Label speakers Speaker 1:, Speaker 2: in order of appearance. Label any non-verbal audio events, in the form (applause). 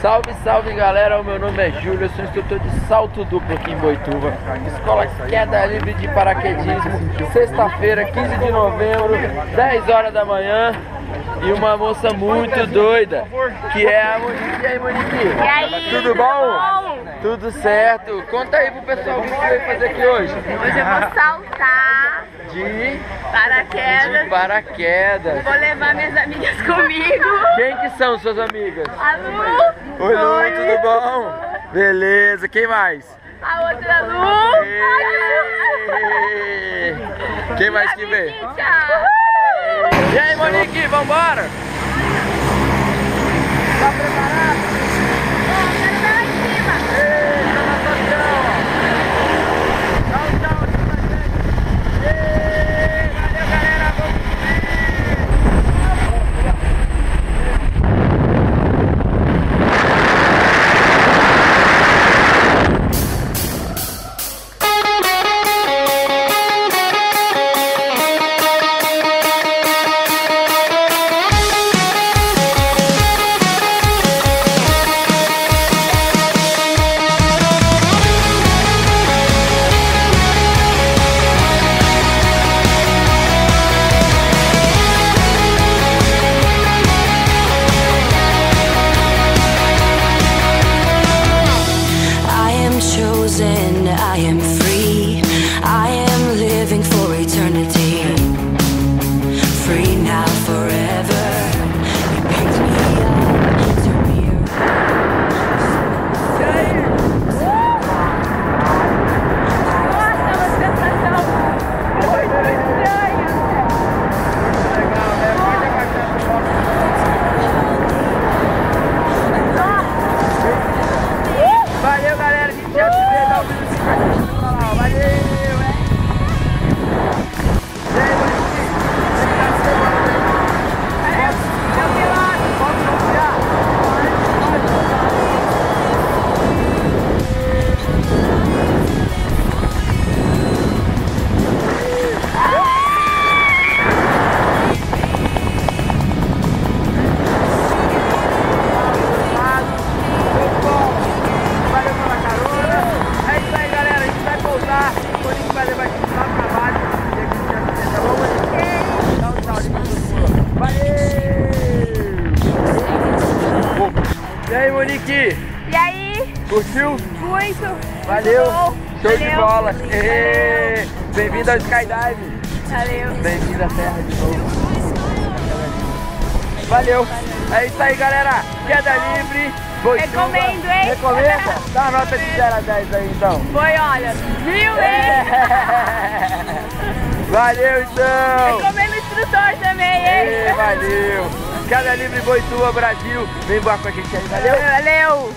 Speaker 1: Salve, salve galera, o meu nome é Júlio, eu sou instrutor de salto duplo aqui em Boituva Escola Queda Livre de Paraquedismo Sexta-feira, 15 de novembro, 10 horas da manhã E uma moça muito doida, que é a Monique E aí Monique?
Speaker 2: E aí,
Speaker 1: tudo,
Speaker 2: tudo
Speaker 1: bom?
Speaker 2: bom?
Speaker 1: Tudo certo Conta aí pro pessoal o que você veio fazer aqui hoje
Speaker 2: Hoje eu vou saltar
Speaker 1: De,
Speaker 2: paraquedas.
Speaker 1: de paraquedas
Speaker 2: Vou levar minhas amigas comigo.
Speaker 1: São suas amigas?
Speaker 2: A Lu.
Speaker 1: Oi Lu, tudo bom? Beleza, quem mais?
Speaker 2: A outra Lu.
Speaker 1: Ê! Quem mais que vem?
Speaker 2: Tchau.
Speaker 1: E aí, Monique, vambora? Tá preparado? E aí, Monique? E aí? Curtiu?
Speaker 2: Muito.
Speaker 1: Valeu!
Speaker 2: Bom.
Speaker 1: Show de
Speaker 2: Valeu.
Speaker 1: bola! Ê, Bem-vindo ao Skydive!
Speaker 2: Valeu.
Speaker 1: Bem-vindo à Terra de novo! Valeu! É isso aí, galera! Queda livre! Boituva.
Speaker 2: Recomendo, hein?
Speaker 1: Recomenda? Dá uma nota de 0 a 10 aí, então!
Speaker 2: Foi, olha. Viu, hein? (laughs)
Speaker 1: Valeu, então!
Speaker 2: Recomendo o instrutor também, hein?
Speaker 1: Ê, valeu! Queda livre Boituva, Brasil! Vem embora com a gente aí, valeu!
Speaker 2: Valeu.